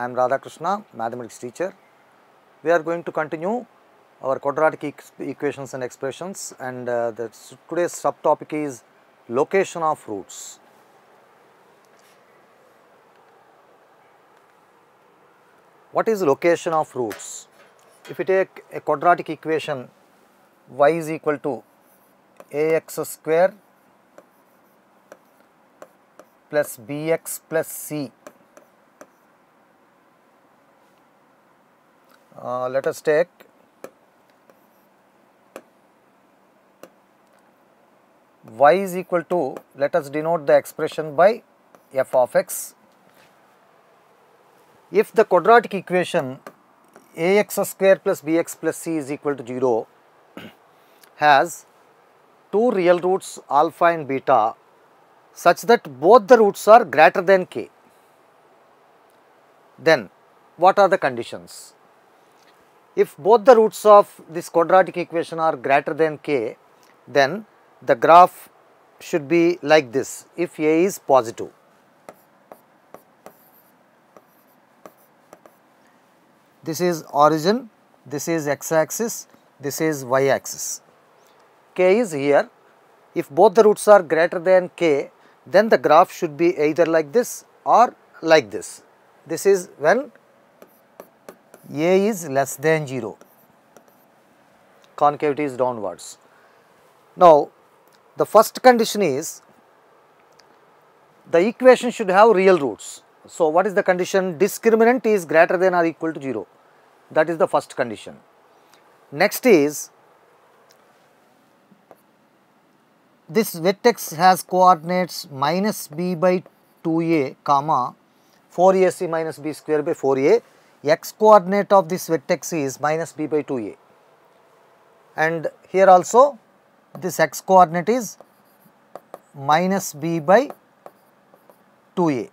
I am Radhakrishna, mathematics teacher. We are going to continue our quadratic eq- equations and expressions and uh, the, today's subtopic is location of roots. What is location of roots? If you take a quadratic equation y is equal to ax square plus bx plus c. Uh, let us take y is equal to let us denote the expression by f of x. If the quadratic equation ax square plus bx plus c is equal to 0 has two real roots alpha and beta such that both the roots are greater than k, then what are the conditions? If both the roots of this quadratic equation are greater than k, then the graph should be like this if a is positive. This is origin, this is x axis, this is y axis. k is here. If both the roots are greater than k, then the graph should be either like this or like this. This is when a is less than 0, concavity is downwards. Now, the first condition is the equation should have real roots. So, what is the condition? Discriminant is greater than or equal to 0. That is the first condition. Next is this vertex has coordinates minus b by 2a comma 4ac minus b square by 4a. X coordinate of this vertex is minus b by 2a and here also this x coordinate is minus b by 2a.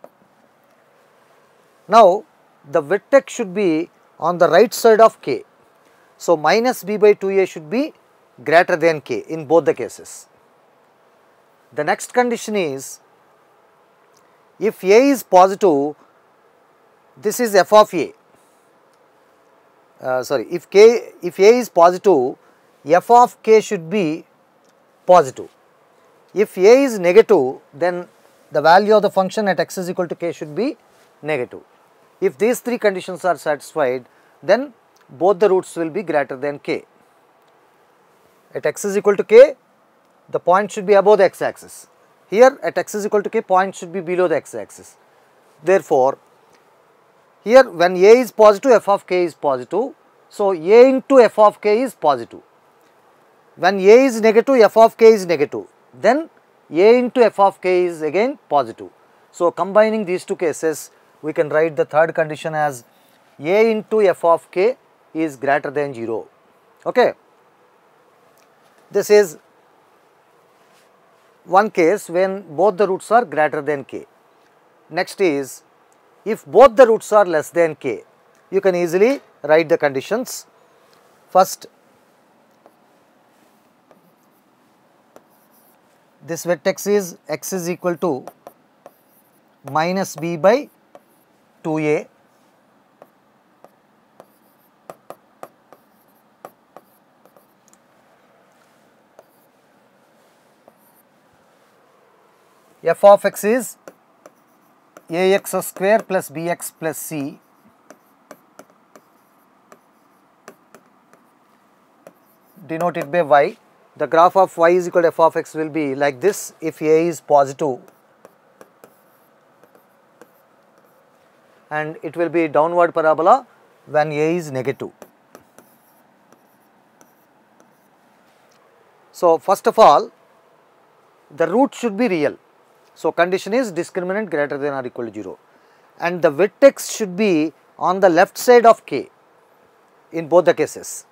Now, the vertex should be on the right side of k. So, minus b by 2a should be greater than k in both the cases. The next condition is if a is positive, this is f of a. Uh, sorry, if k if a is positive, f of k should be positive. If a is negative, then the value of the function at x is equal to k should be negative. If these three conditions are satisfied, then both the roots will be greater than k. At x is equal to k, the point should be above the x axis. Here at x is equal to k, point should be below the x axis. Therefore, here when a is positive, f of k is positive. So, a into f of k is positive. When a is negative, f of k is negative. Then a into f of k is again positive. So, combining these two cases, we can write the third condition as a into f of k is greater than 0. Okay. This is one case when both the roots are greater than k. Next is if both the roots are less than k, you can easily write the conditions. First, this vertex is x is equal to minus b by 2a f of x is ax square plus bx plus c denoted by y. The graph of y is equal to f of x will be like this if a is positive and it will be downward parabola when a is negative. So, first of all the root should be real. So, condition is discriminant greater than or equal to 0 and the vertex should be on the left side of k in both the cases.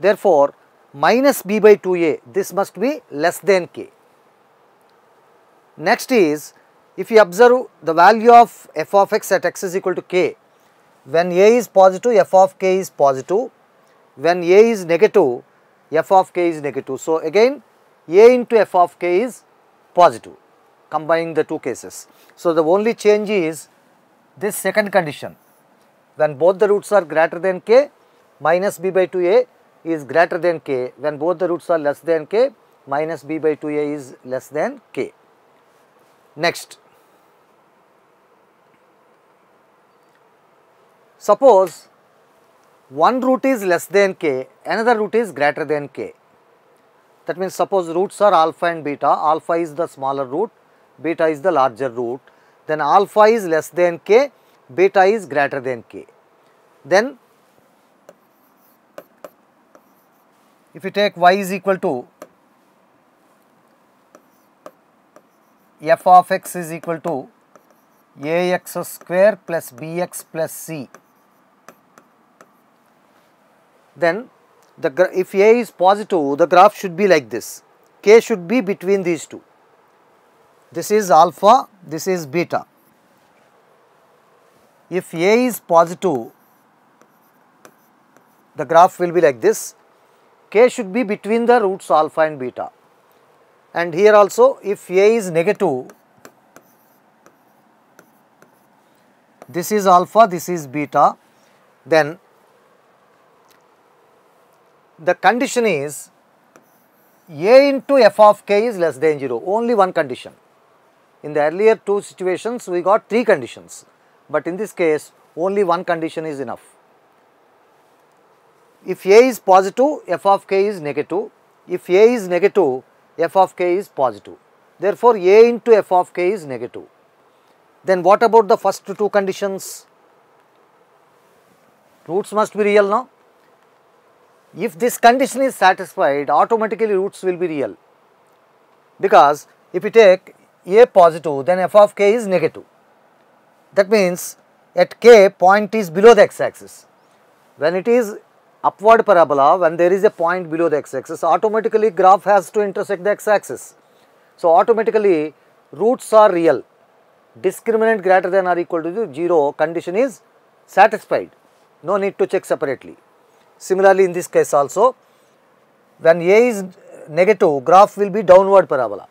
Therefore, minus b by 2a this must be less than k. Next is if you observe the value of f of x at x is equal to k when a is positive f of k is positive when a is negative f of k is negative. So, again a into f of k is positive combining the two cases. So, the only change is this second condition when both the roots are greater than k minus b by 2a is greater than k when both the roots are less than k minus b by 2a is less than k. Next, suppose one root is less than k, another root is greater than k. That means suppose roots are alpha and beta, alpha is the smaller root, beta is the larger root, then alpha is less than k, beta is greater than k. Then if you take y is equal to f of x is equal to ax square plus bx plus c then the if A is positive, the graph should be like this. K should be between these two. This is alpha, this is beta. If A is positive, the graph will be like this. K should be between the roots alpha and beta. And here also, if A is negative, this is alpha, this is beta, then the condition is a into f of k is less than 0, only one condition. In the earlier two situations, we got three conditions, but in this case, only one condition is enough. If a is positive, f of k is negative. If a is negative, f of k is positive. Therefore, a into f of k is negative. Then what about the first two conditions? Roots must be real now. If this condition is satisfied, automatically roots will be real. Because if you take a positive, then f of k is negative. That means at k point is below the x-axis. When it is upward parabola, when there is a point below the x-axis, automatically graph has to intersect the x-axis. So, automatically roots are real. Discriminant greater than or equal to 0 condition is satisfied. No need to check separately. Similarly, in this case also, when A is negative, graph will be downward parabola.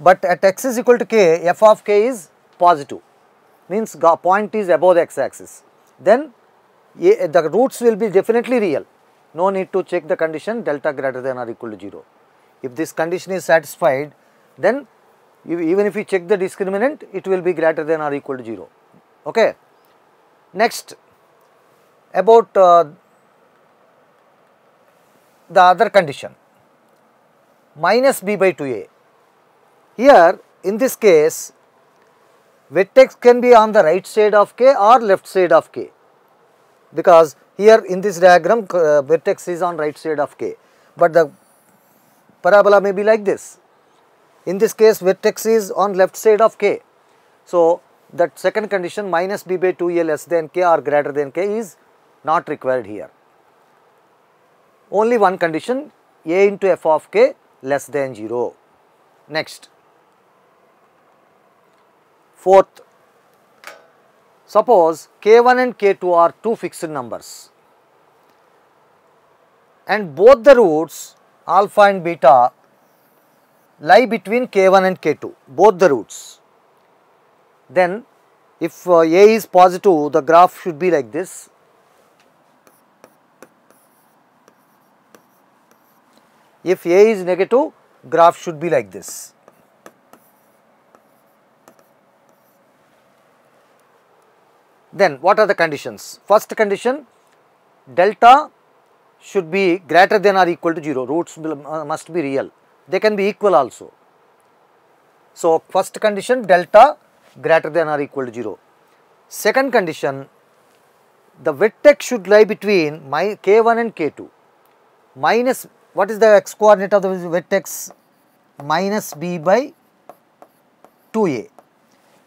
But at x is equal to k, f of k is positive, means point is above the x axis. Then the roots will be definitely real. No need to check the condition delta greater than or equal to 0. If this condition is satisfied, then even if you check the discriminant, it will be greater than or equal to 0. Okay. Next, about uh, the other condition minus b by 2a. Here in this case vertex can be on the right side of k or left side of k because here in this diagram uh, vertex is on right side of k but the parabola may be like this. In this case vertex is on left side of k. So, that second condition minus b by 2a less than k or greater than k is not required here. Only one condition a into f of k less than 0. Next, fourth, suppose k1 and k2 are two fixed numbers and both the roots alpha and beta lie between k1 and k2, both the roots. Then if uh, a is positive, the graph should be like this If A is negative, graph should be like this. Then what are the conditions? First condition, delta should be greater than or equal to 0, roots uh, must be real, they can be equal also. So, first condition delta greater than or equal to 0. Second condition, the vertex should lie between my k1 and k2 minus what is the x coordinate of the vertex minus b by 2a.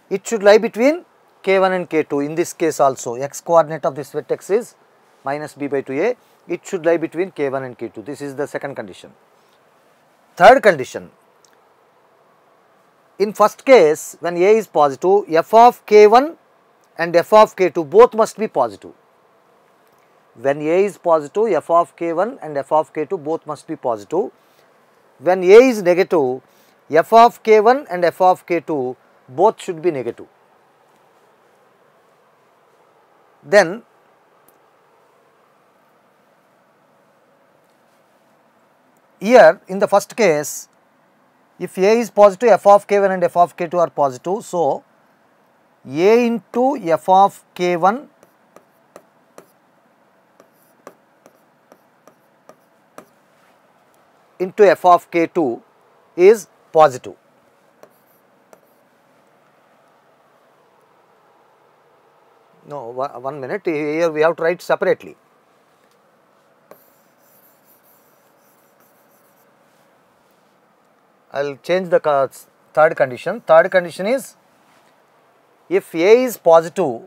It should lie between k1 and k2 in this case also x coordinate of this vertex is minus b by 2a it should lie between k1 and k2 this is the second condition. Third condition in first case when a is positive f of k1 and f of k2 both must be positive when A is positive, f of k1 and f of k2 both must be positive. When A is negative, f of k1 and f of k2 both should be negative. Then here in the first case if a is positive f of k1 and f of k2 are positive so a into f of k1 into f of k2 is positive. No, one minute, here we have to write separately. I will change the third condition. Third condition is if A is positive,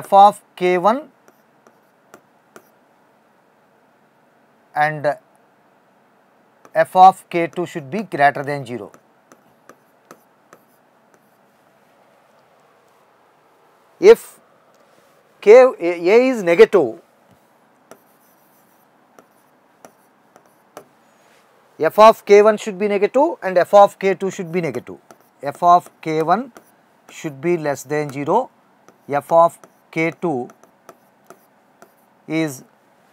f of k1 and f of k2 should be greater than 0. If k a is negative, f of k1 should be negative and f of k2 should be negative. f of k1 should be less than 0, f of k2 is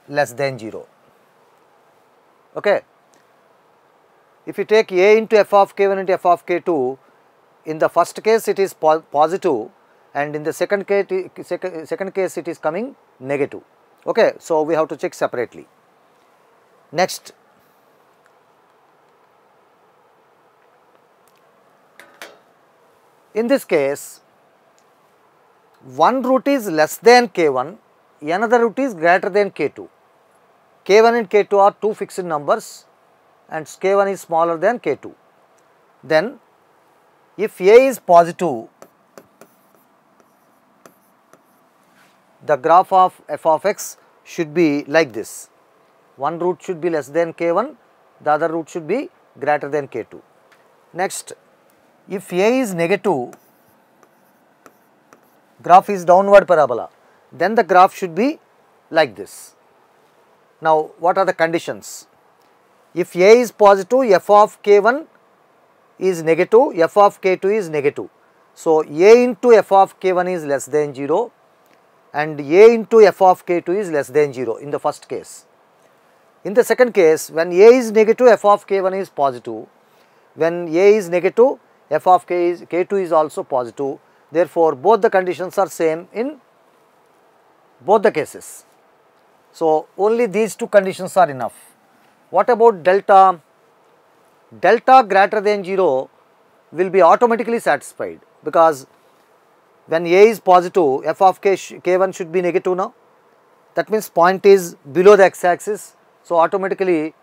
less than 0. Okay. If you take a into f of k1 into f of k2, in the first case it is po positive and in the second case, second, case it is coming negative. Okay. So, we have to check separately. Next, in this case, one root is less than k1, another root is greater than k2 k1 and k2 are two fixed numbers and k1 is smaller than k2. Then if a is positive, the graph of f of x should be like this. One root should be less than k1, the other root should be greater than k2. Next, if a is negative, graph is downward parabola, then the graph should be like this. Now, what are the conditions? If A is positive, f of k1 is negative, f of k2 is negative. So, A into f of k1 is less than 0 and A into f of k2 is less than 0 in the first case. In the second case, when A is negative, f of k1 is positive. When A is negative, f of k is k2 is also positive. Therefore, both the conditions are same in both the cases. So, only these two conditions are enough. What about delta? Delta greater than 0 will be automatically satisfied because when A is positive, f of k k1 should be negative now. That means point is below the x axis. So, automatically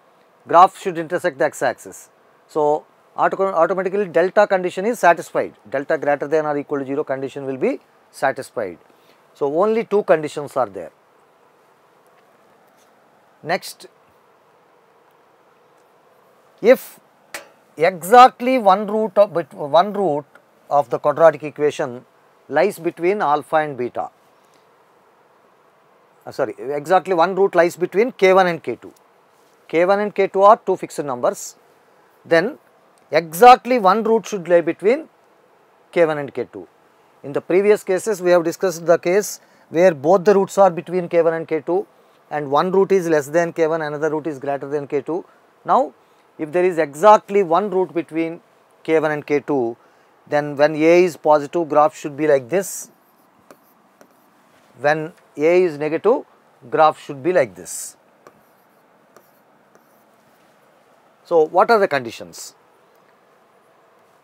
graph should intersect the x axis. So, auto automatically delta condition is satisfied, delta greater than or equal to 0 condition will be satisfied. So, only two conditions are there. Next, if exactly one root of one root of the quadratic equation lies between alpha and beta, uh, sorry, exactly one root lies between k1 and k2. k1 and k2 are two fixed numbers, then exactly one root should lie between k1 and k2. In the previous cases, we have discussed the case where both the roots are between k1 and k2 and one root is less than k1, another root is greater than k2. Now, if there is exactly one root between k1 and k2, then when A is positive, graph should be like this. When A is negative, graph should be like this. So, what are the conditions?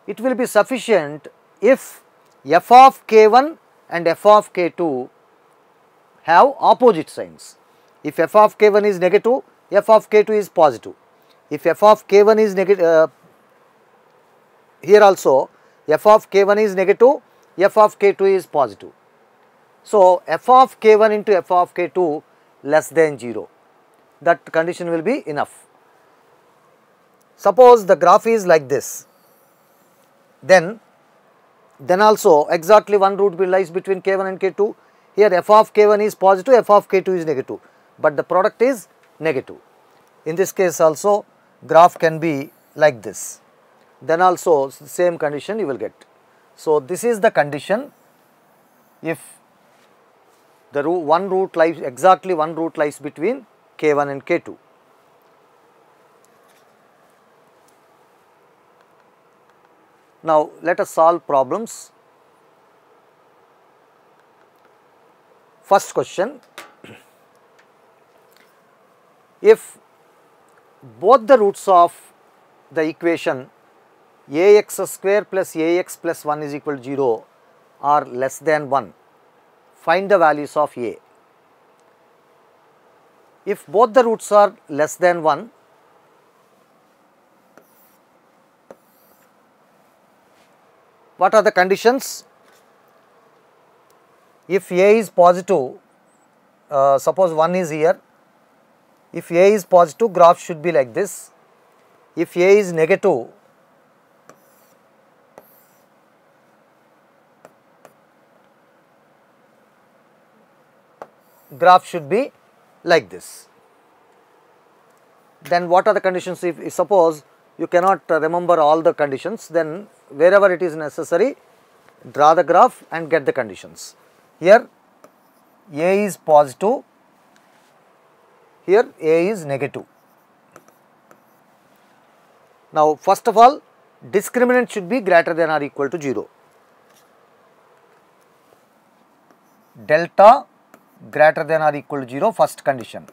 It will be sufficient if f of k1 and f of k2 have opposite signs. If f of k1 is negative, f of k2 is positive. If f of k1 is negative, uh, here also f of k1 is negative, f of k2 is positive. So, f of k1 into f of k2 less than 0, that condition will be enough. Suppose the graph is like this, then, then also exactly one root will lies between k1 and k2, here f of k1 is positive, f of k2 is negative but the product is negative. In this case also graph can be like this, then also same condition you will get. So, this is the condition if the root, one root lies exactly one root lies between k1 and k2. Now, let us solve problems. First question, if both the roots of the equation ax square plus ax plus 1 is equal to 0 are less than 1, find the values of a. If both the roots are less than 1, what are the conditions? If a is positive, uh, suppose 1 is here, if a is positive graph should be like this, if a is negative graph should be like this. Then what are the conditions if, suppose you cannot remember all the conditions then wherever it is necessary draw the graph and get the conditions. Here A is positive, here A is negative. Now first of all discriminant should be greater than or equal to 0. Delta greater than or equal to 0 first condition.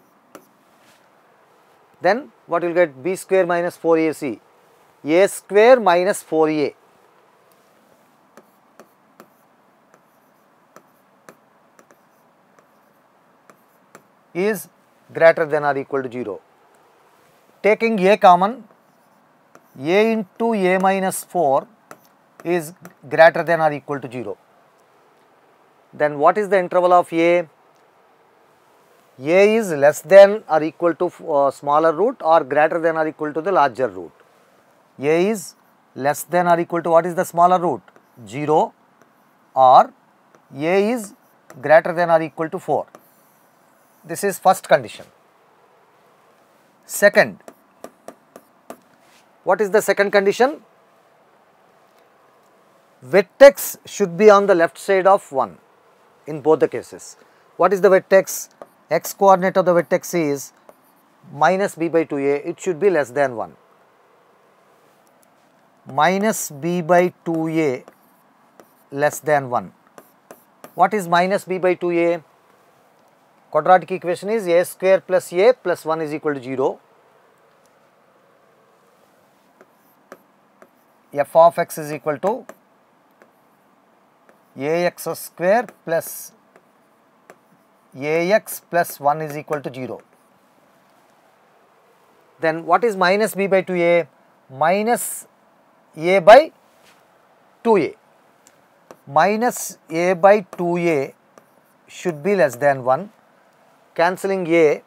Then what you will get b square minus 4ac, a square minus 4a. is greater than or equal to 0. Taking a common, a into a minus 4 is greater than or equal to 0. Then what is the interval of a? A is less than or equal to uh, smaller root or greater than or equal to the larger root. a is less than or equal to what is the smaller root? 0 or a is greater than or equal to 4. This is first condition. Second, what is the second condition? Vertex should be on the left side of 1 in both the cases. What is the vertex? X coordinate of the vertex is minus b by 2a, it should be less than 1. Minus b by 2a less than 1. What is minus b by 2a? Quadratic equation is a square plus a plus 1 is equal to 0. f of x is equal to ax square plus ax plus 1 is equal to 0. Then what is minus b by 2a? Minus a by 2a. Minus a by 2a should be less than 1. Cancelling a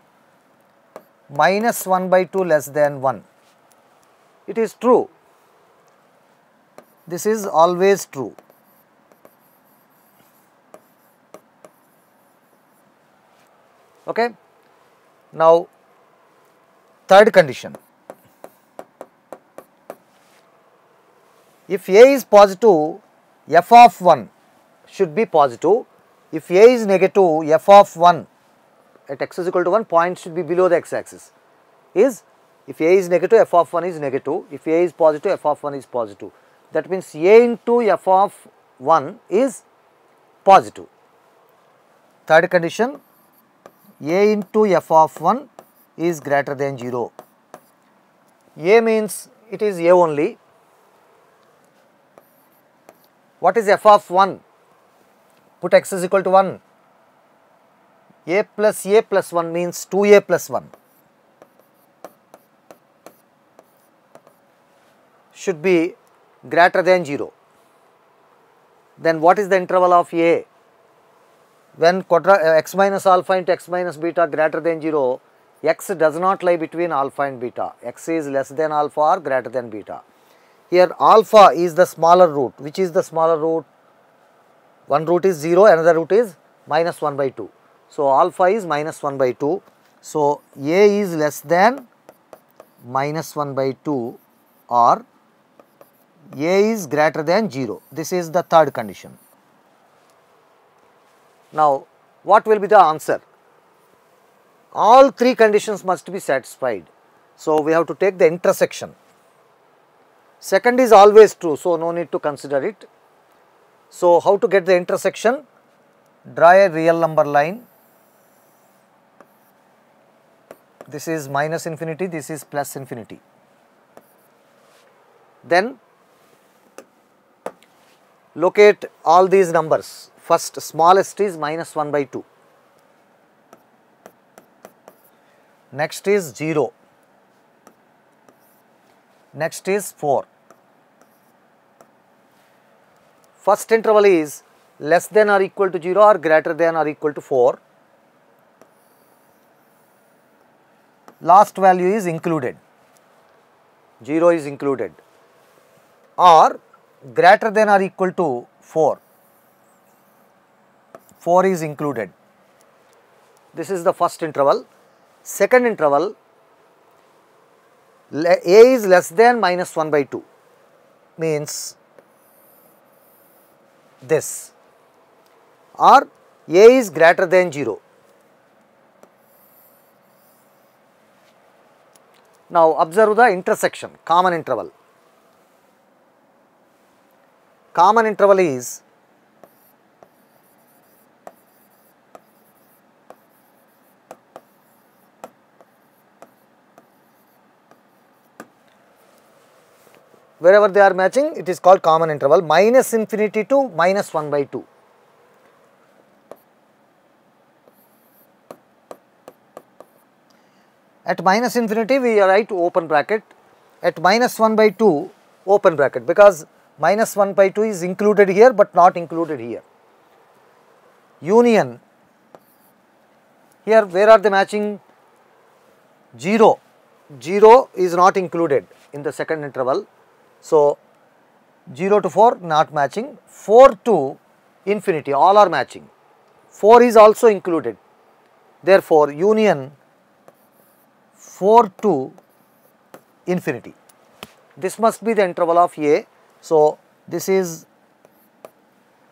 minus 1 by 2 less than 1. It is true. This is always true. Okay. Now, third condition. If A is positive, f of 1 should be positive. If A is negative, f of 1 at x is equal to 1 point should be below the x axis is if A is negative, f of 1 is negative. If A is positive, f of 1 is positive. That means A into f of 1 is positive. Third condition, A into f of 1 is greater than 0. A means it is A only. What is f of 1? Put x is equal to 1. A plus A plus 1 means 2A plus 1. Should be greater than 0. Then what is the interval of A? When uh, x minus alpha into x minus beta greater than 0, x does not lie between alpha and beta. x is less than alpha or greater than beta. Here alpha is the smaller root. Which is the smaller root? One root is 0, another root is minus 1 by 2. So, alpha is minus 1 by 2. So, A is less than minus 1 by 2 or a is greater than 0. This is the third condition. Now, what will be the answer? All three conditions must be satisfied. So, we have to take the intersection. Second is always true, so no need to consider it. So, how to get the intersection? Draw a real number line. This is minus infinity, this is plus infinity. Then locate all these numbers. First smallest is minus 1 by 2. Next is 0. Next is 4. First interval is less than or equal to 0 or greater than or equal to 4. Last value is included, 0 is included or greater than or equal to 4, 4 is included. This is the first interval. Second interval, a is less than minus 1 by 2 means this or a is greater than 0. Now observe the intersection, common interval. Common interval is wherever they are matching it is called common interval minus infinity to minus 1 by 2. At minus infinity we write open bracket, at minus 1 by 2 open bracket because minus 1 by 2 is included here but not included here. Union, here where are the matching 0, 0 is not included in the second interval. So, 0 to 4 not matching, 4 to infinity all are matching, 4 is also included. Therefore, union 4 to infinity. This must be the interval of A. So, this is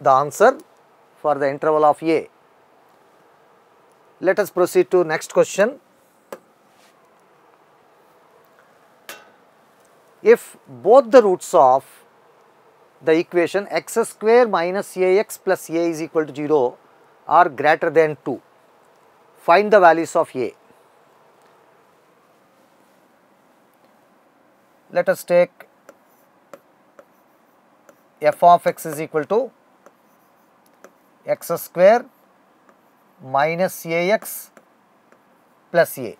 the answer for the interval of A. Let us proceed to next question. If both the roots of the equation x square minus ax plus a is equal to 0 are greater than 2, find the values of a. Let us take f of x is equal to x square minus ax plus a.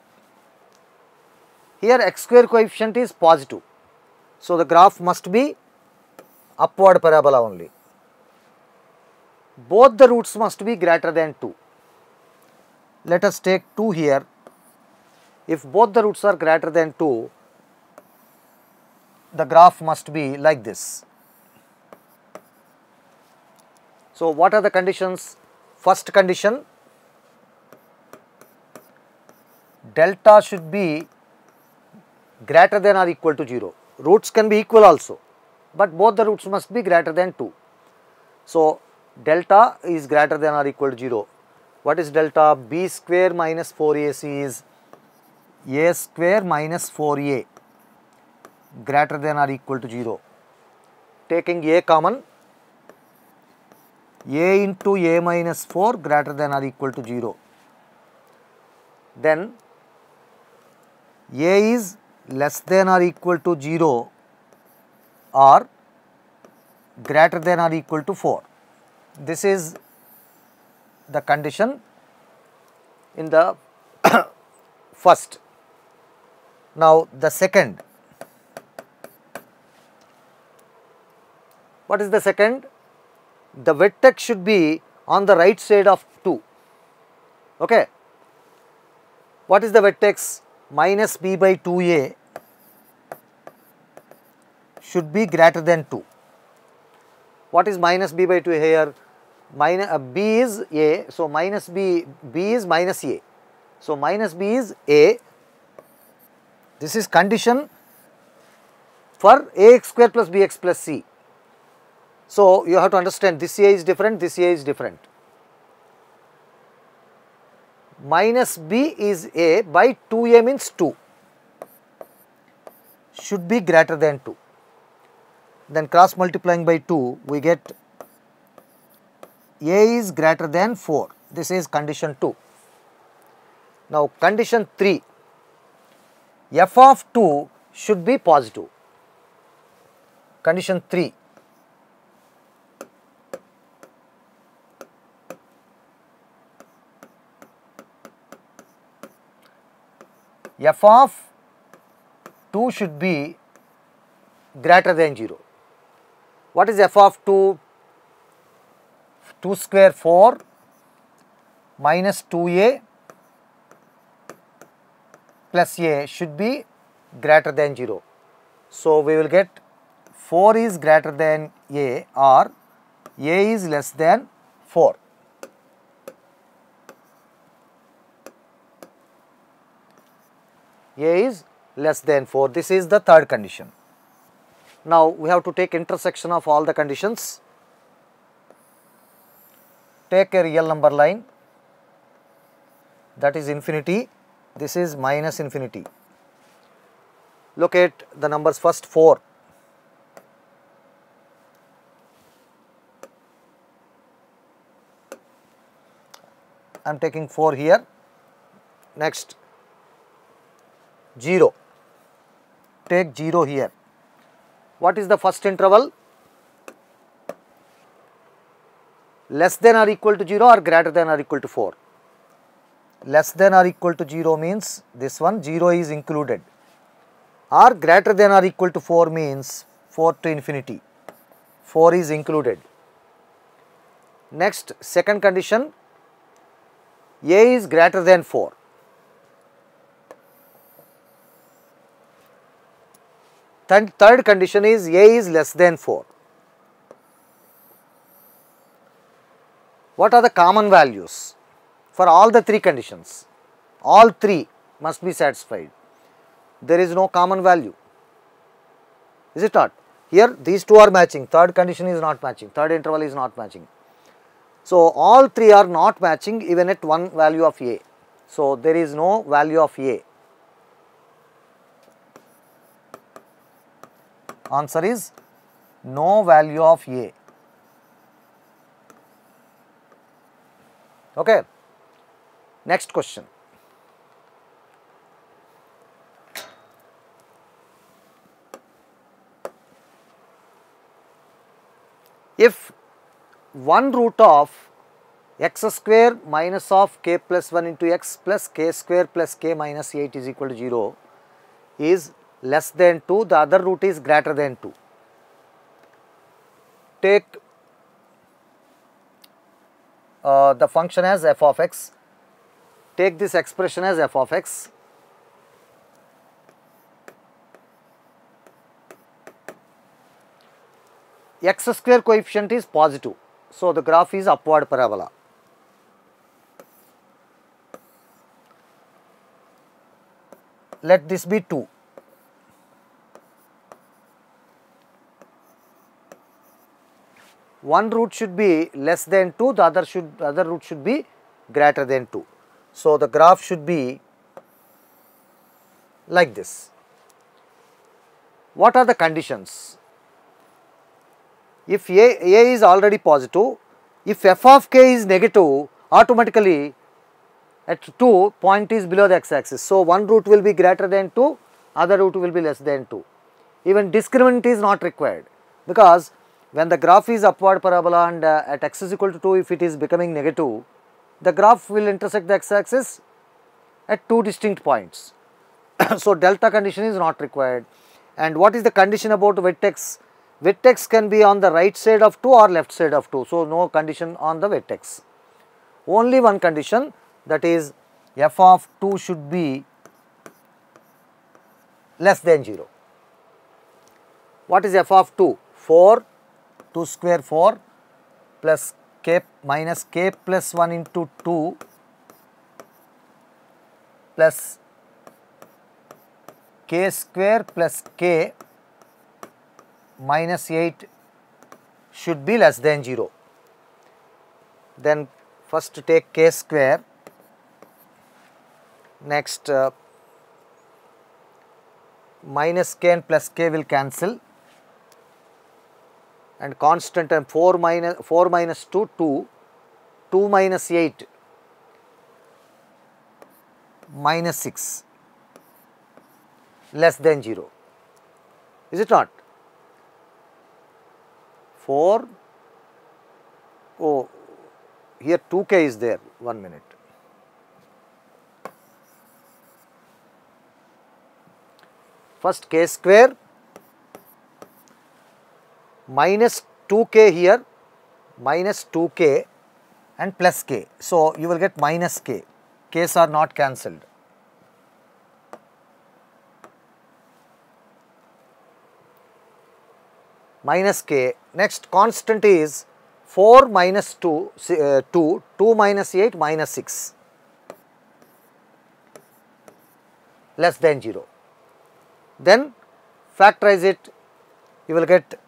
Here x square coefficient is positive. So, the graph must be upward parabola only. Both the roots must be greater than 2. Let us take 2 here. If both the roots are greater than 2, the graph must be like this. So, what are the conditions? First condition, delta should be greater than or equal to 0. Roots can be equal also, but both the roots must be greater than 2. So, delta is greater than or equal to 0. What is delta? b square minus 4ac is a square minus 4a greater than or equal to 0. Taking a common, a into a minus 4 greater than or equal to 0. Then a is less than or equal to 0 or greater than or equal to 4. This is the condition in the first. Now, the second What is the second? The vertex should be on the right side of 2. Okay. What is the vertex? Minus b by 2a should be greater than 2. What is minus b by 2 here? Minus, uh, b is a, so minus b, b is minus a. So, minus b is a. This is condition for ax square plus bx plus c. So, you have to understand this a is different, this a is different. Minus b is a by 2a means 2 should be greater than 2. Then cross multiplying by 2 we get a is greater than 4. This is condition 2. Now, condition 3 f of 2 should be positive. Condition 3 f of 2 should be greater than 0. What is f of 2? 2 square 4 minus 2a plus a should be greater than 0. So, we will get 4 is greater than a or a is less than 4. A is less than 4. This is the third condition. Now, we have to take intersection of all the conditions. Take a real number line that is infinity, this is minus infinity. Look at the numbers first 4. I am taking 4 here. Next 0. Take 0 here. What is the first interval? Less than or equal to 0 or greater than or equal to 4? Less than or equal to 0 means this one 0 is included or greater than or equal to 4 means 4 to infinity 4 is included. Next second condition a is greater than 4 Th third condition is A is less than 4. What are the common values for all the three conditions? All three must be satisfied. There is no common value. Is it not? Here these two are matching, third condition is not matching, third interval is not matching. So, all three are not matching even at one value of A. So, there is no value of A. Answer is no value of A. Okay. Next question. If 1 root of x square minus of k plus 1 into x plus k square plus k minus 8 is equal to 0 is less than 2, the other root is greater than 2. Take uh, the function as f of x, take this expression as f of x. x square coefficient is positive. So, the graph is upward parabola. Let this be 2. One root should be less than 2, the other should other root should be greater than 2. So, the graph should be like this. What are the conditions? If a, a is already positive, if f of k is negative, automatically at 2 point is below the x axis. So, one root will be greater than 2, other root will be less than 2. Even discriminant is not required because when the graph is upward parabola and uh, at x is equal to 2 if it is becoming negative, the graph will intersect the x axis at two distinct points. so, delta condition is not required and what is the condition about vertex? Vertex can be on the right side of 2 or left side of 2. So, no condition on the vertex. Only one condition that is f of 2 should be less than 0. What is f of 2? 4 2 square 4 plus k minus k plus 1 into 2 plus k square plus k minus 8 should be less than 0. Then first take k square, next uh, minus k and plus k will cancel and constant and 4 minus 4 minus 2 2 2 minus 8 minus 6 less than 0 is it not? 4 oh here 2k is there one minute. First k square minus 2k here minus 2k and plus k. So, you will get minus k, k's are not cancelled. Minus k, next constant is 4 minus 2, uh, 2, 2 minus 8 minus 6 less than 0. Then factorize it, you will get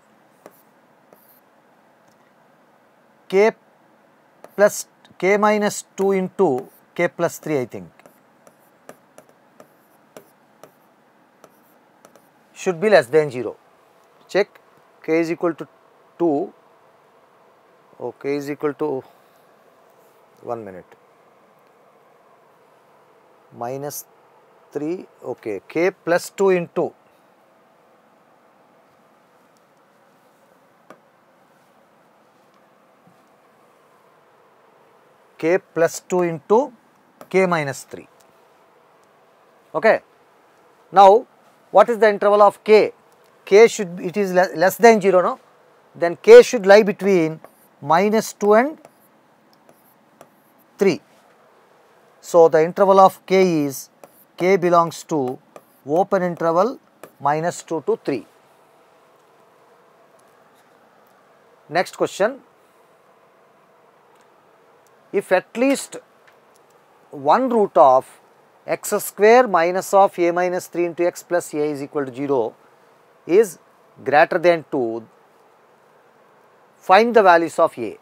k plus k minus 2 into k plus 3 I think. Should be less than 0. Check. K is equal to 2 oh k is equal to 1 minute. Minus 3 okay k plus 2 into k plus 2 into k minus 3. Okay. Now, what is the interval of k? k should it is less than 0 no? Then k should lie between minus 2 and 3. So, the interval of k is k belongs to open interval minus 2 to 3. Next question if at least one root of x square minus of a minus 3 into x plus a is equal to 0 is greater than 2, find the values of a.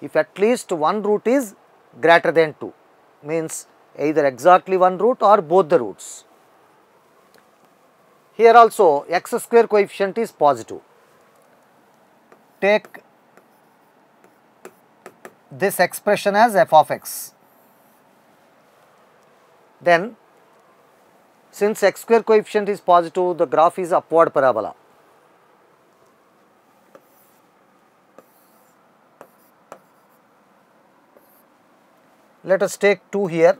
If at least one root is greater than 2, means either exactly one root or both the roots. Here also x square coefficient is positive. Take this expression as f of x. Then since x square coefficient is positive, the graph is upward parabola. Let us take 2 here.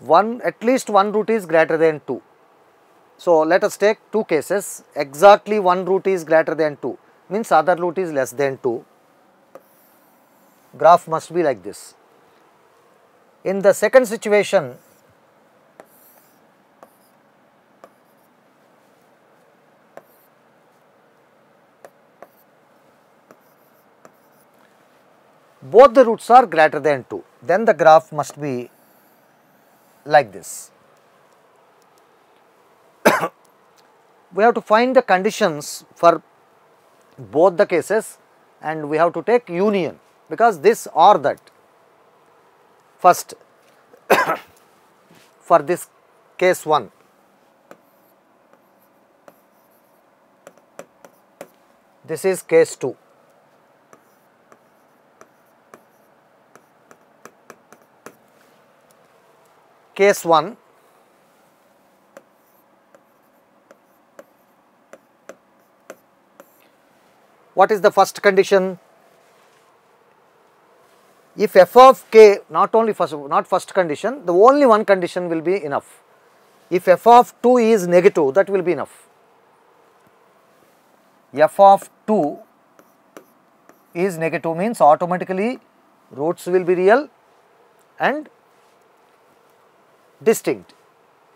One at least one root is greater than 2. So, let us take two cases exactly one root is greater than 2 means other root is less than 2 graph must be like this. In the second situation, both the roots are greater than 2, then the graph must be like this. we have to find the conditions for both the cases and we have to take union because this or that. First, for this case 1, this is case 2. Case 1, what is the first condition? If f of k not only first not first condition the only one condition will be enough. If f of 2 is negative that will be enough. F of 2 is negative means automatically roots will be real and distinct.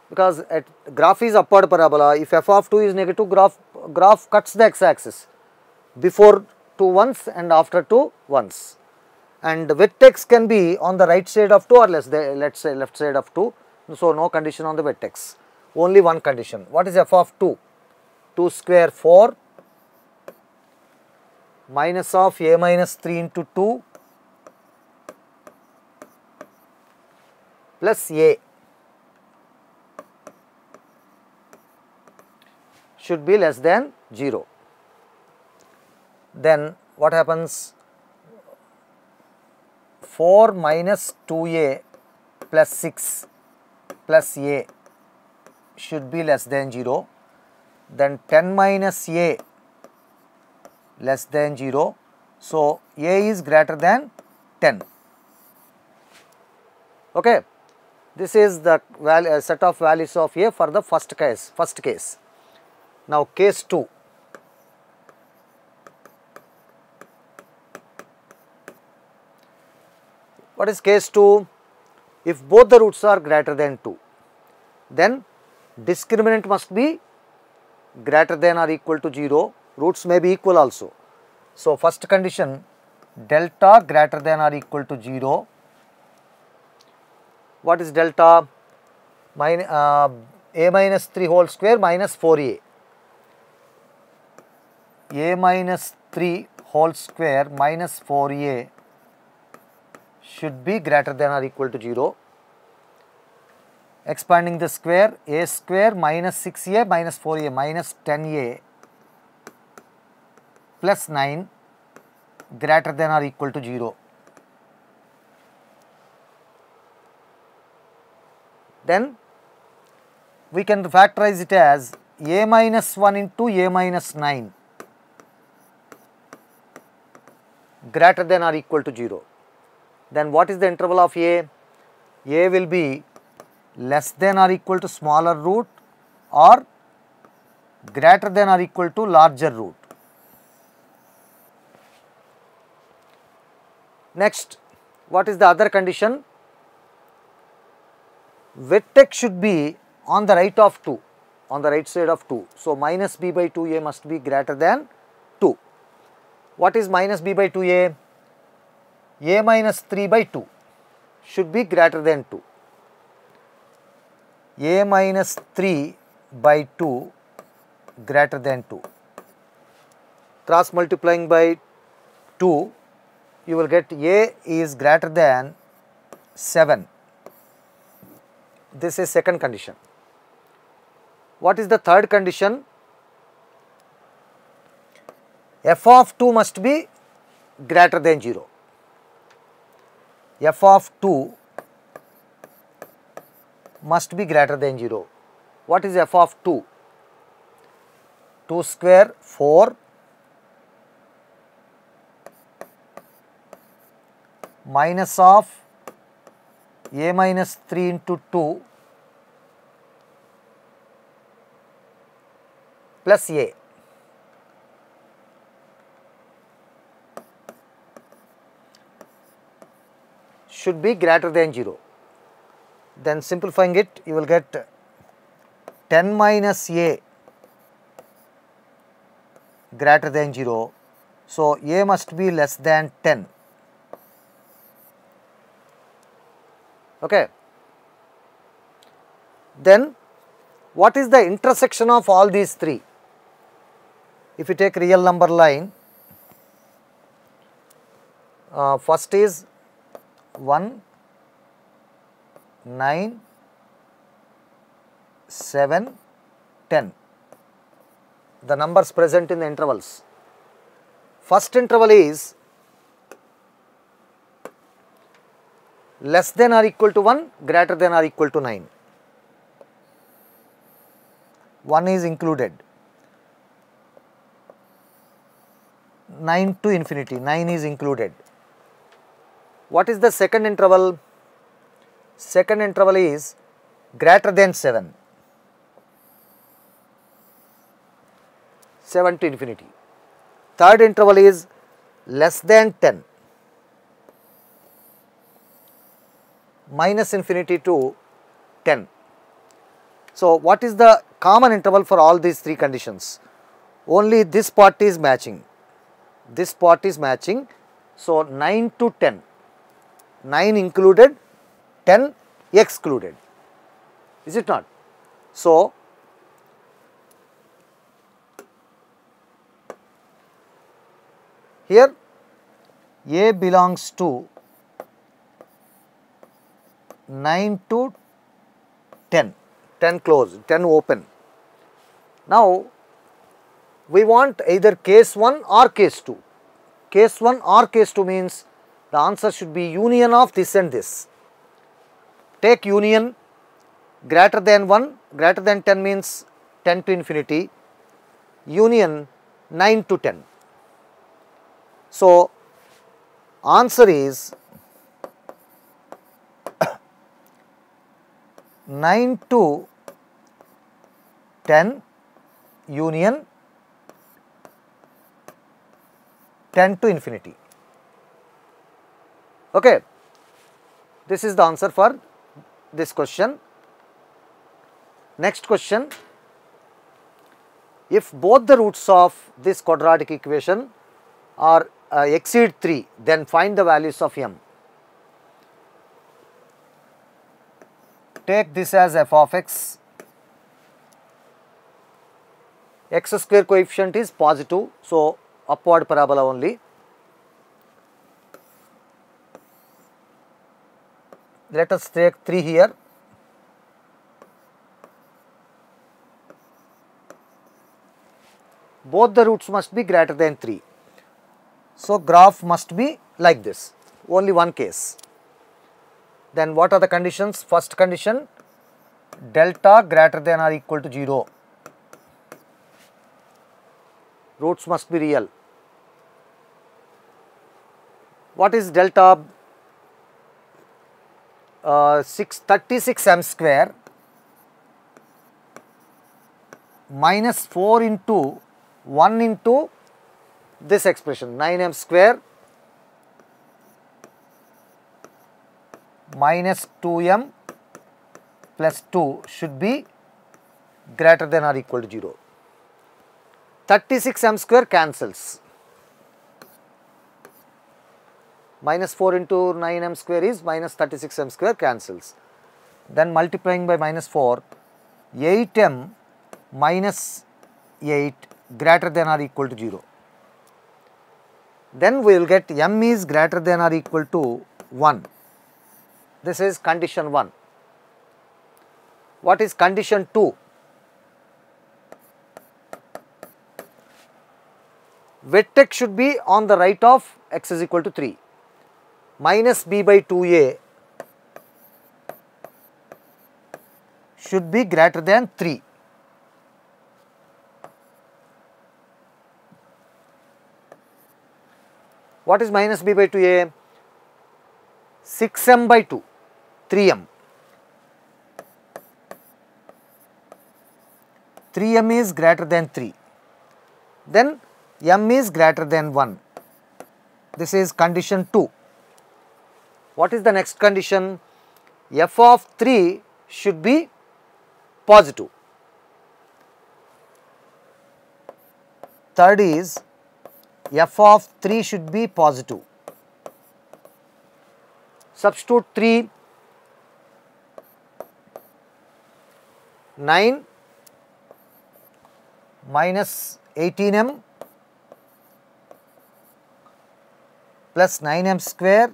Because at graph is upward parabola. If f of 2 is negative graph graph cuts the x axis before 2 once and after 2 once and the vertex can be on the right side of 2 or less let us say left side of 2. So, no condition on the vertex only one condition. What is f of 2? 2 square 4 minus of a minus 3 into 2 plus a should be less than 0. Then what happens? 4 minus 2a plus 6 plus a should be less than 0. Then 10 minus a less than 0. So, a is greater than 10. Okay. This is the value, uh, set of values of a for the first case, first case. Now, case 2. What is case 2? If both the roots are greater than 2, then discriminant must be greater than or equal to 0, roots may be equal also. So, first condition delta greater than or equal to 0. What is delta? Min, uh, a minus 3 whole square minus 4a. a minus 3 whole square minus 4a should be greater than or equal to 0. Expanding the square, a square minus 6a minus 4a minus 10a plus 9 greater than or equal to 0. Then we can factorize it as a minus 1 into a minus 9 greater than or equal to 0 then what is the interval of A? A will be less than or equal to smaller root or greater than or equal to larger root. Next, what is the other condition? Vertex should be on the right of 2, on the right side of 2. So, minus b by 2a must be greater than 2. What is minus b by 2a? A minus 3 by 2 should be greater than 2. a minus 3 by 2 greater than 2. Cross multiplying by 2, you will get a is greater than 7. This is second condition. What is the third condition? f of 2 must be greater than 0 f of 2 must be greater than 0. What is f of 2? 2 square 4 minus of a minus 3 into 2 plus a. should be greater than 0. Then simplifying it, you will get 10 minus a greater than 0. So, a must be less than 10. Okay. Then, what is the intersection of all these three? If you take real number line, uh, first is 1, 9, 7, 10. The numbers present in the intervals. First interval is less than or equal to 1, greater than or equal to 9. 1 is included. 9 to infinity, 9 is included. What is the second interval? Second interval is greater than 7. 7 to infinity. Third interval is less than 10. Minus infinity to 10. So, what is the common interval for all these three conditions? Only this part is matching. This part is matching. So, 9 to 10 9 included, 10 excluded, is it not? So, here A belongs to 9 to 10, 10 closed, 10 open. Now, we want either case 1 or case 2. Case 1 or case 2 means the answer should be union of this and this. Take union greater than 1, greater than 10 means 10 to infinity, union 9 to 10. So, answer is 9 to 10 union 10 to infinity. Okay. This is the answer for this question. Next question. If both the roots of this quadratic equation are uh, exceed 3, then find the values of m. Take this as f of x. x square coefficient is positive, so upward parabola only. Let us take 3 here. Both the roots must be greater than 3. So, graph must be like this, only one case. Then what are the conditions? First condition, delta greater than or equal to 0. Roots must be real. What is delta? Uh, 6, 36 m square minus 4 into 1 into this expression 9 m square minus 2 m plus 2 should be greater than or equal to 0. 36 m square cancels. Minus 4 into 9 m square is minus 36 m square cancels. Then multiplying by minus 4, 8 m minus 8 greater than or equal to 0. Then we will get m is greater than or equal to 1. This is condition 1. What is condition 2? Vertex should be on the right of x is equal to 3 minus b by 2a should be greater than 3. What is minus b by 2a? 6m by 2, 3m. 3m is greater than 3. Then m is greater than 1. This is condition 2. What is the next condition? f of 3 should be positive. Third is f of 3 should be positive. Substitute 3, 9 minus 18m plus 9m square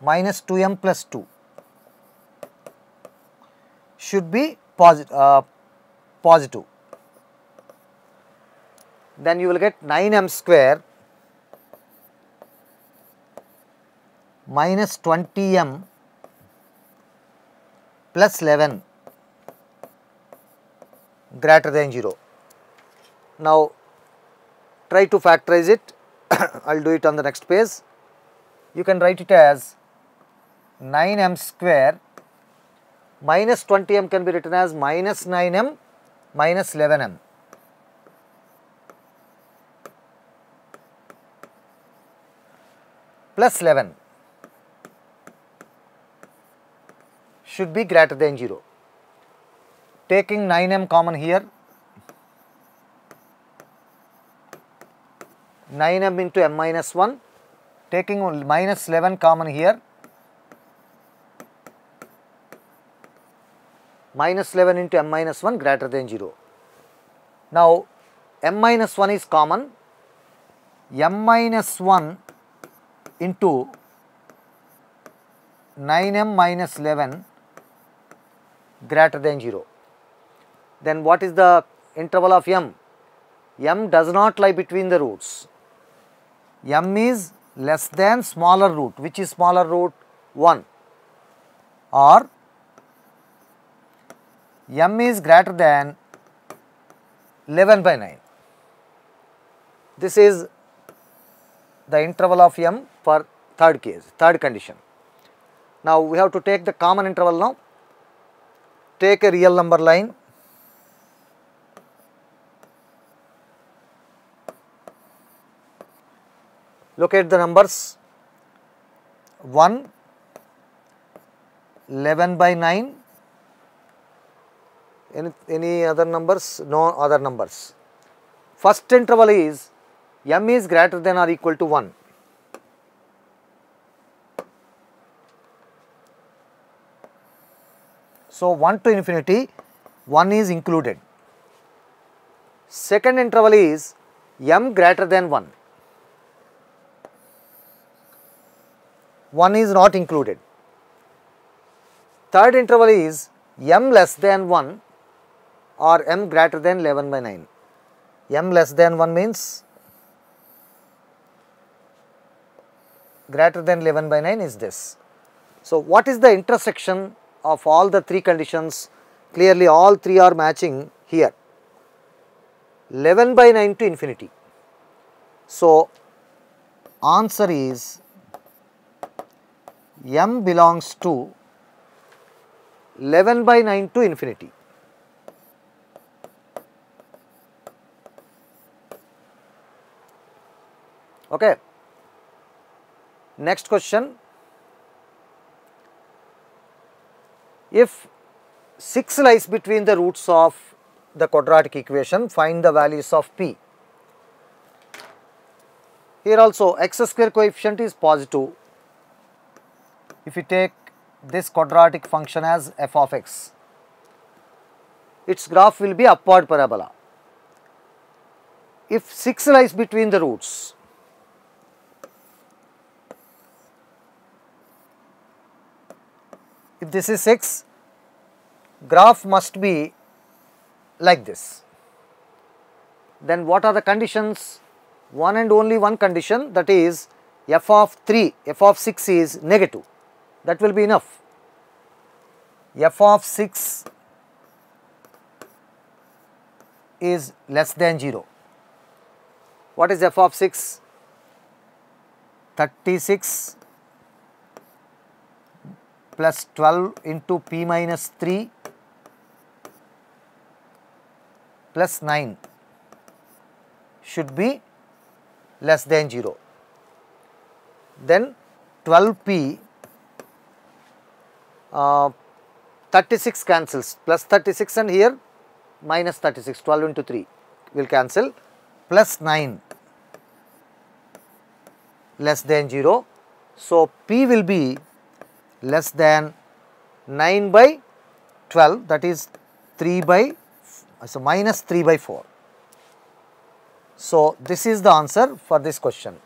minus 2m plus 2 should be posit uh, positive. Then you will get 9m square minus 20m plus 11 greater than 0. Now, try to factorize it, I will do it on the next page. You can write it as 9m square minus 20m can be written as minus 9m minus 11m. plus 11 should be greater than 0. Taking 9m common here, 9m into m minus 1, taking minus 11 common here, minus 11 into m minus 1 greater than 0. Now, m minus 1 is common, m minus 1 into 9m minus 11 greater than 0. Then what is the interval of m? m does not lie between the roots. m is less than smaller root. Which is smaller root? 1 or m is greater than 11 by 9. This is the interval of m for third case, third condition. Now, we have to take the common interval now. Take a real number line. locate the numbers 1, 11 by 9, any, any other numbers? No other numbers. First interval is m is greater than or equal to 1. So, 1 to infinity 1 is included. Second interval is m greater than 1. 1 is not included. Third interval is m less than 1 or m greater than 11 by 9. m less than 1 means greater than 11 by 9 is this. So, what is the intersection of all the three conditions? Clearly all three are matching here 11 by 9 to infinity. So, answer is m belongs to 11 by 9 to infinity. Okay. Next question. If 6 lies between the roots of the quadratic equation, find the values of p. Here also x square coefficient is positive. If you take this quadratic function as f of x, its graph will be upward parabola. If 6 lies between the roots, if this is 6, graph must be like this. Then what are the conditions? One and only one condition that is f of 3, f of 6 is negative. That will be enough. f of 6 is less than 0. What is f of 6? 36 plus 12 into p minus 3 plus 9 should be less than 0. Then 12p uh, 36 cancels plus 36 and here minus 36 12 into 3 will cancel plus 9 less than 0. So, p will be less than 9 by 12 that is 3 by so minus 3 by 4. So, this is the answer for this question.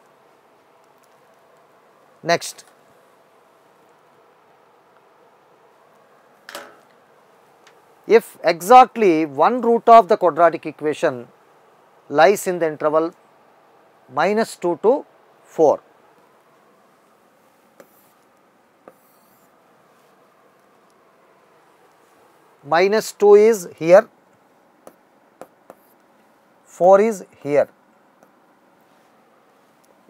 Next, if exactly one root of the quadratic equation lies in the interval minus 2 to 4, minus 2 is here, 4 is here,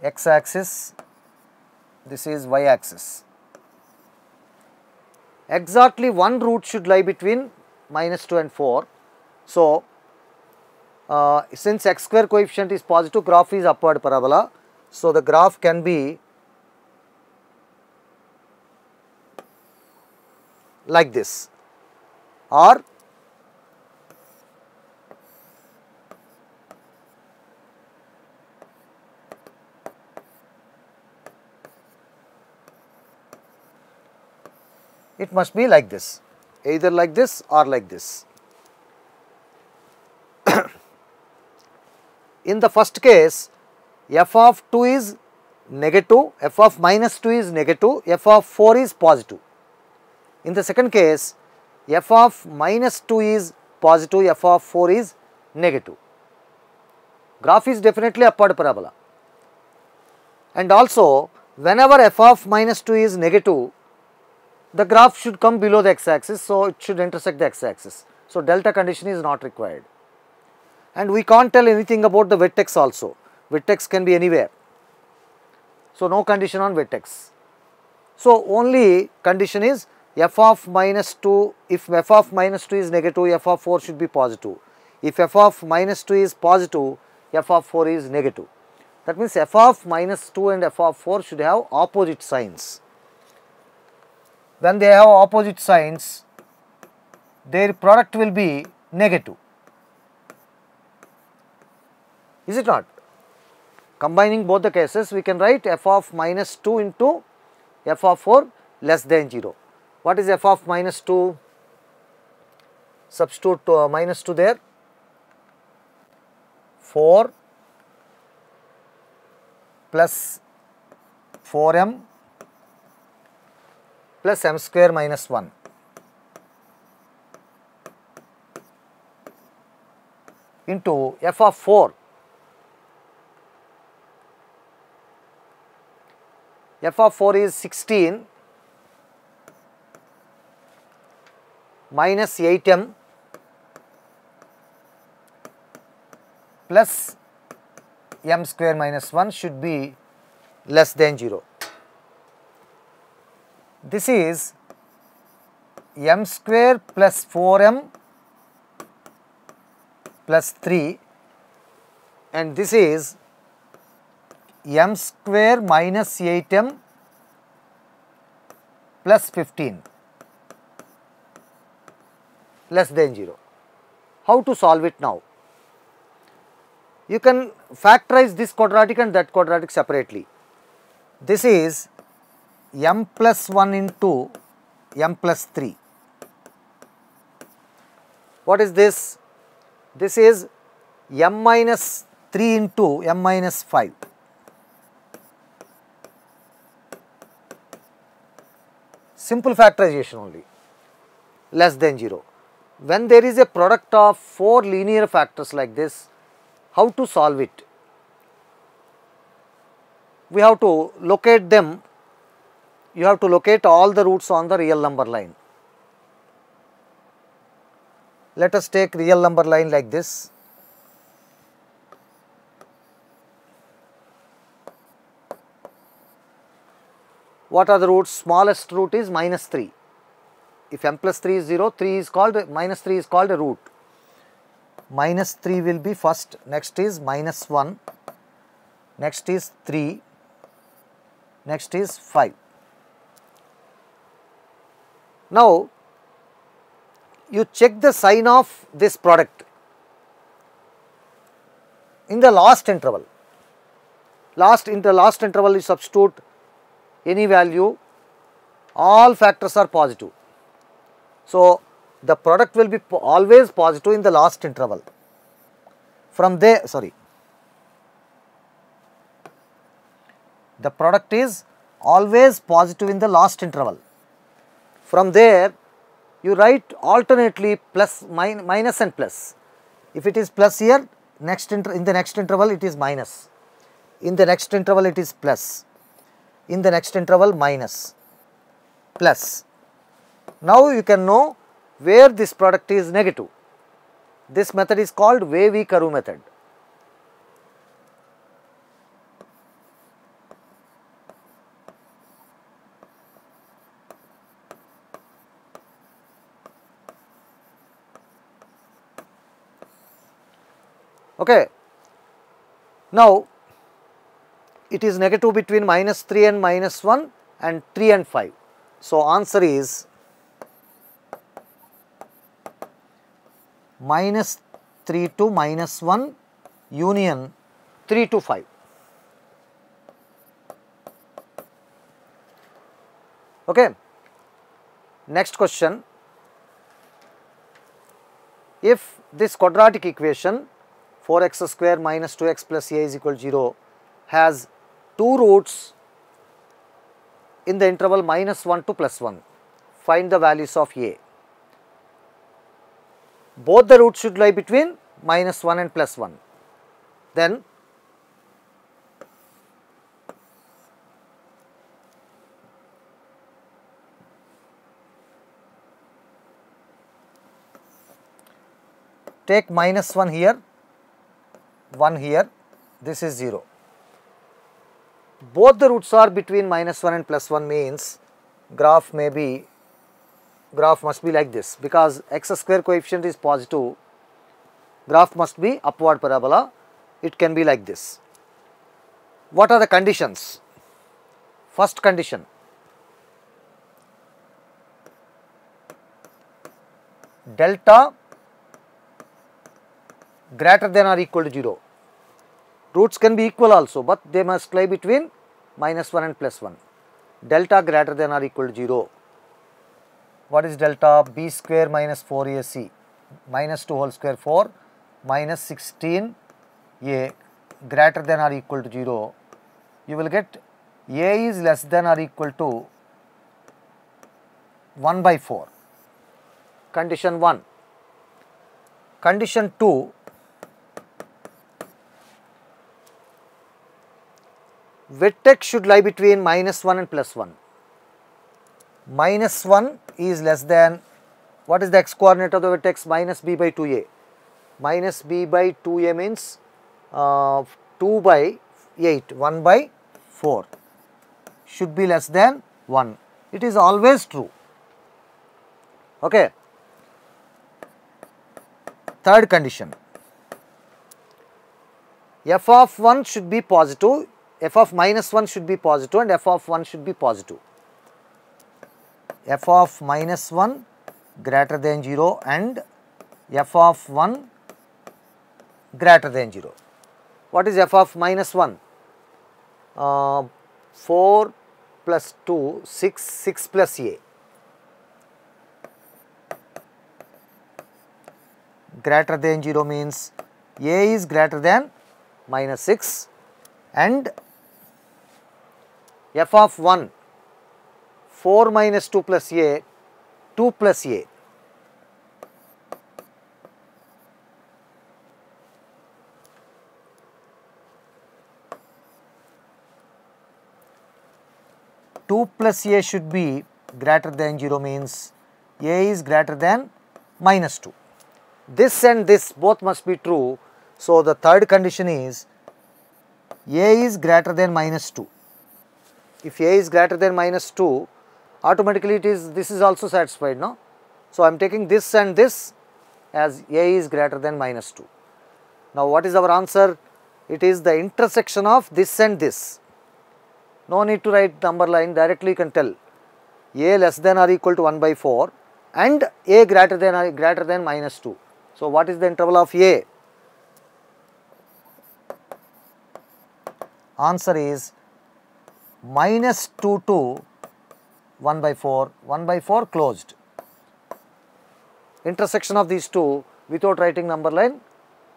x axis, this is y axis. Exactly one root should lie between minus 2 and 4. So, uh, since x square coefficient is positive, graph is upward parabola. So, the graph can be like this or it must be like this. either like this or like this. In the first case, f of 2 is negative, f of minus 2 is negative, f of 4 is positive. In the second case, f of minus 2 is positive, f of 4 is negative. Graph is definitely upward parabola. And also, whenever f of minus 2 is negative, the graph should come below the x axis, so it should intersect the x axis. So, delta condition is not required. And we can't tell anything about the vertex also, vertex can be anywhere. So, no condition on vertex. So, only condition is f of minus 2, if f of minus 2 is negative, f of 4 should be positive. If f of minus 2 is positive, f of 4 is negative. That means f of minus 2 and f of 4 should have opposite signs. When they have opposite signs, their product will be negative. Is it not? Combining both the cases, we can write f of minus 2 into f of 4 less than 0. What is f of minus 2? Substitute uh, minus 2 there. 4 plus 4m plus m square minus 1. into f of 4 f of 4 is 16 minus 8m plus m square minus 1 should be less than 0. This is m square plus 4m plus 3 and this is m square minus 8m plus 15 less than 0. How to solve it now? You can factorize this quadratic and that quadratic separately. This is m plus 1 into m plus 3. What is this? This is m minus 3 into m minus 5. Simple factorization only less than 0 when there is a product of 4 linear factors like this, how to solve it? We have to locate them, you have to locate all the roots on the real number line. Let us take real number line like this. What are the roots? Smallest root is minus 3 if m plus 3 is 0, 3 is called minus 3 is called a root. Minus 3 will be first, next is minus 1, next is 3, next is 5. Now, you check the sign of this product in the last interval. Last in the last interval you substitute any value, all factors are positive. So, the product will be always positive in the last interval. From there, sorry, the product is always positive in the last interval. From there, you write alternately plus min minus and plus. If it is plus here, next in the next interval it is minus. In the next interval it is plus. In the next interval minus plus now you can know where this product is negative. This method is called wavy curve method. Okay. Now, it is negative between minus 3 and minus 1 and 3 and 5. So, answer is minus 3 to minus 1 union 3 to 5. Okay. Next question. if this quadratic equation 4x square minus 2x plus a is equal to 0 has two roots in the interval minus 1 to plus 1, find the values of a. Both the roots should lie between minus 1 and plus 1. Then take minus 1 here, 1 here, this is 0. Both the roots are between minus 1 and plus 1 means graph may be, graph must be like this because x square coefficient is positive, graph must be upward parabola, it can be like this. What are the conditions? First condition, delta greater than or equal to 0. Roots can be equal also, but they must lie between minus 1 and plus 1. Delta greater than or equal to 0. What is delta? b square minus 4ac minus 2 whole square 4 minus 16 a greater than or equal to 0. You will get a is less than or equal to 1 by 4. Condition 1. Condition 2 vertex should lie between minus 1 and plus 1. Minus 1 is less than, what is the x coordinate of the vertex? Minus b by 2a. Minus b by 2a means uh, 2 by 8, 1 by 4 should be less than 1. It is always true. Okay. Third condition, f of 1 should be positive f of minus 1 should be positive and f of 1 should be positive. F of minus 1 greater than 0 and f of 1 greater than 0. What is f of minus 1? Uh, 4 plus 2, 6, 6 plus a. Greater than 0 means a is greater than minus 6 and f of 1 4 minus 2 plus a 2 plus a Two plus a should be greater than 0 means a is greater than minus 2. This and this both must be true. So, the third condition is a is greater than minus 2 if a is greater than minus 2 automatically it is this is also satisfied no. So, I am taking this and this as a is greater than minus 2. Now, what is our answer? It is the intersection of this and this. No need to write number line directly you can tell a less than or equal to 1 by 4 and a greater than or greater than minus 2. So, what is the interval of a? Answer is minus 2 to 1 by 4, 1 by 4 closed. Intersection of these two without writing number line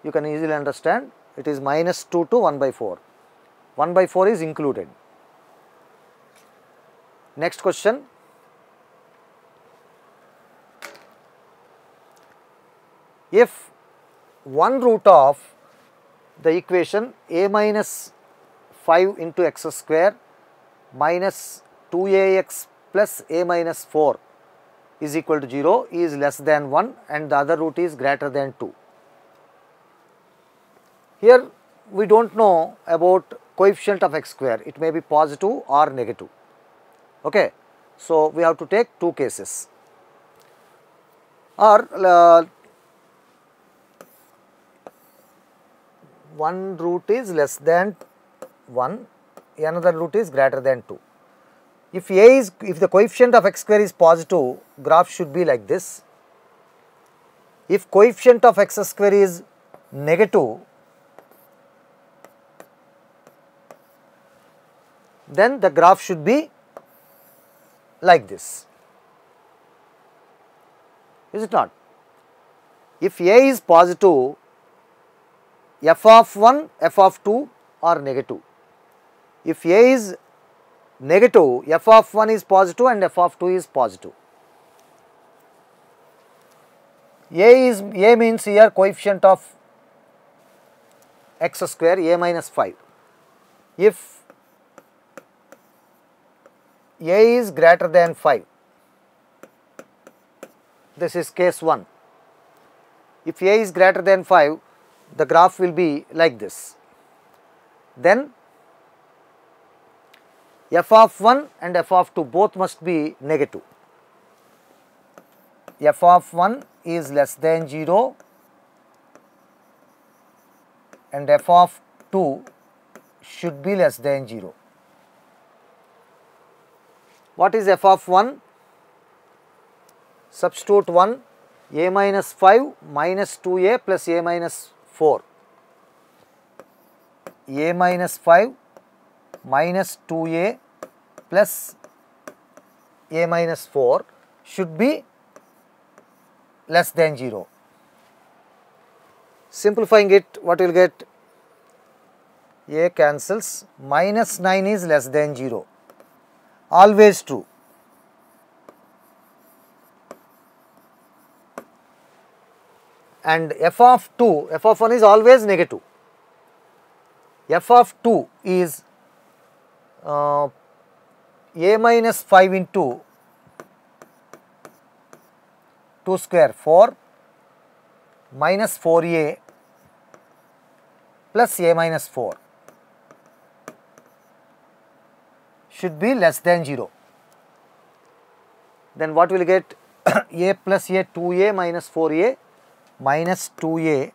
you can easily understand it is minus 2 to 1 by 4, 1 by 4 is included. Next question. If one root of the equation a minus 5 into x square minus 2ax plus a minus 4 is equal to 0 is less than 1 and the other root is greater than 2. Here we do not know about coefficient of x square, it may be positive or negative. Okay. So, we have to take two cases or uh, one root is less than 1 another root is greater than 2. If a is, if the coefficient of x square is positive, graph should be like this. If coefficient of x square is negative, then the graph should be like this. Is it not? if A is positive, f of 1, f of 2 are negative. If A is negative, f of 1 is positive and f of 2 is positive. A is A means here coefficient of x square a minus 5. If a is greater than 5, this is case 1. If a is greater than 5, the graph will be like this. Then f of 1 and f of 2 both must be negative. f of 1 is less than 0 and f of 2 should be less than 0. What is f of 1? Substitute 1 a minus 5 minus 2a plus a minus 4. a minus 5 minus 2a plus a minus 4 should be less than 0. Simplifying it, what you will get? A cancels, minus 9 is less than 0, always true. And f of 2, f of 1 is always negative. f of 2 is uh, a minus 5 into 2 square 4 minus 4a plus a minus 4 should be less than 0. Then what will get a plus a 2a minus 4a minus 2a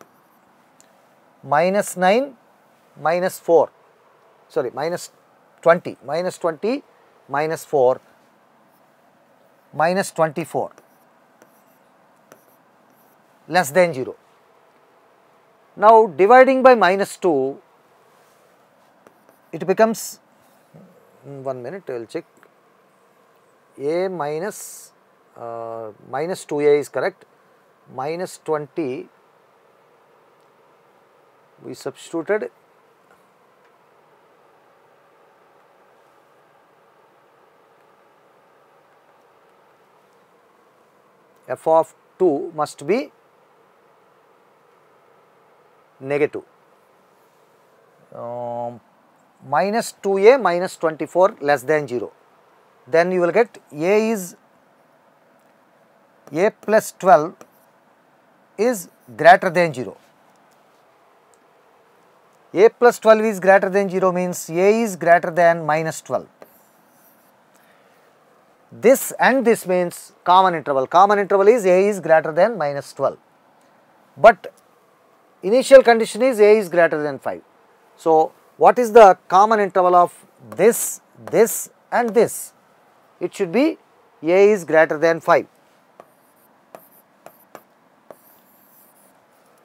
minus 9 minus 4 sorry minus 20 minus 20 minus 4 minus 24 less than 0. Now dividing by minus 2 it becomes one minute I will check. A minus uh, minus 2a is correct. Minus 20 we substituted f of 2 must be negative. Um, minus 2a minus 24 less than 0 then you will get a is a plus 12 is greater than 0 a plus 12 is greater than 0 means a is greater than minus 12 this and this means common interval common interval is a is greater than minus 12 but initial condition is a is greater than 5. So, what is the common interval of this, this and this? It should be a is greater than 5.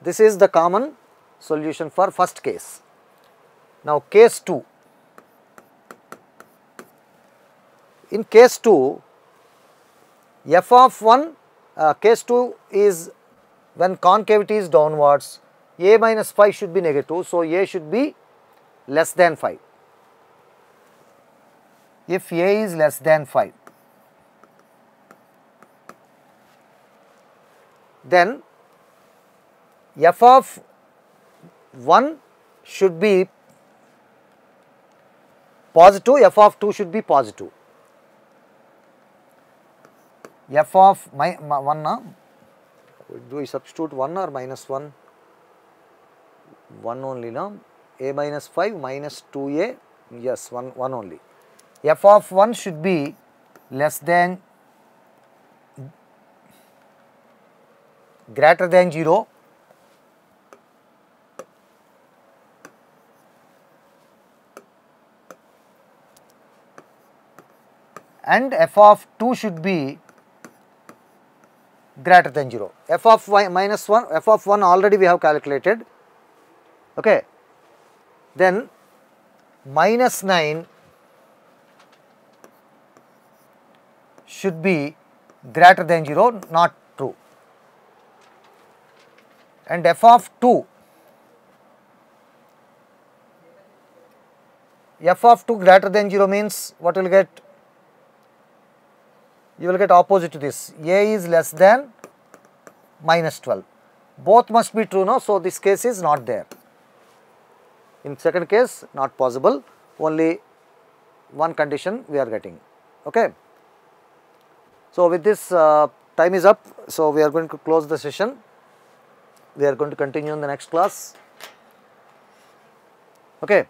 This is the common solution for first case. Now, case 2. In case 2, f of 1, uh, case 2 is when concavity is downwards a minus 5 should be negative. So, a should be less than 5. If a is less than 5, then f of 1 should be positive, f of 2 should be positive. F of my, my 1 now, do we substitute 1 or minus 1? 1 only now a minus 5 minus 2a yes 1 1 only. F of 1 should be less than greater than 0 and f of 2 should be greater than 0 f of y minus 1 f of 1 already we have calculated. Okay. Then minus 9 should be greater than 0 not true. And f of 2 f of 2 greater than 0 means what will get? You will get opposite to this a is less than minus 12. Both must be true now, so this case is not there. In second case not possible, only one condition we are getting. Okay. So, with this uh, time is up, so we are going to close the session. We are going to continue in the next class. Okay.